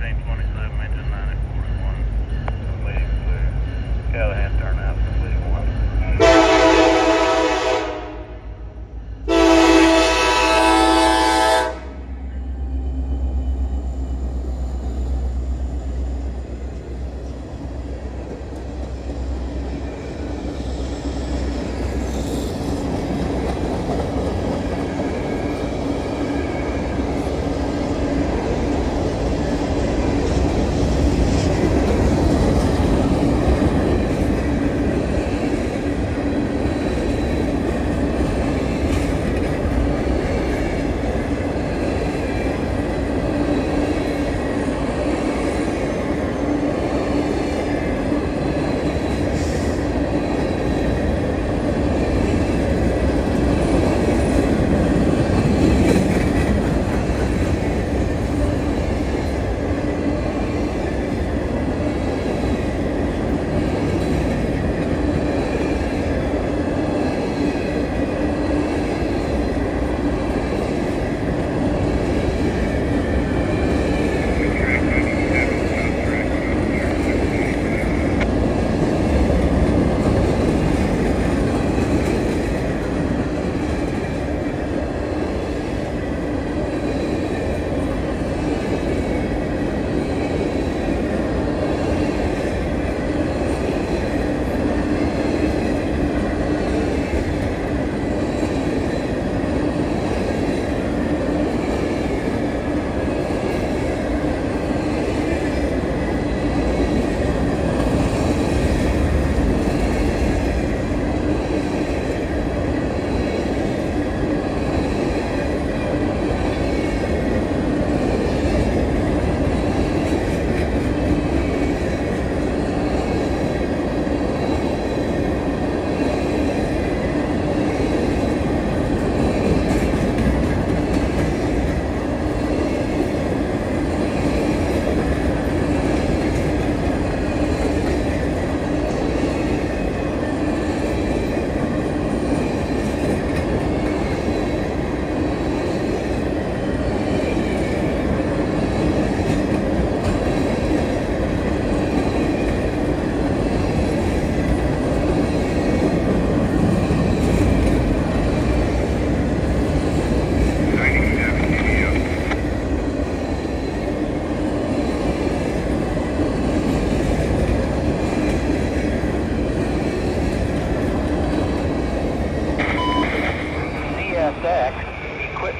times one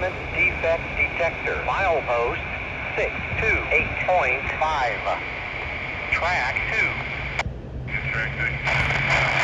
defect detector. Milepost 628.5. Track 2. Track 2.